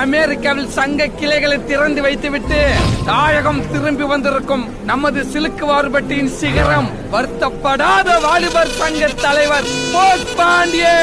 அமெரிக்காவில் சங்க கிளைகளை திறந்து வைத்துவிட்டு தாயகம் திரும்பி வந்திருக்கும் நமது சிலுக்கு வார்பட்டியின் சிகரம் வருத்தப்படாத வாலிபர் சங்க தலைவர் பாண்டியே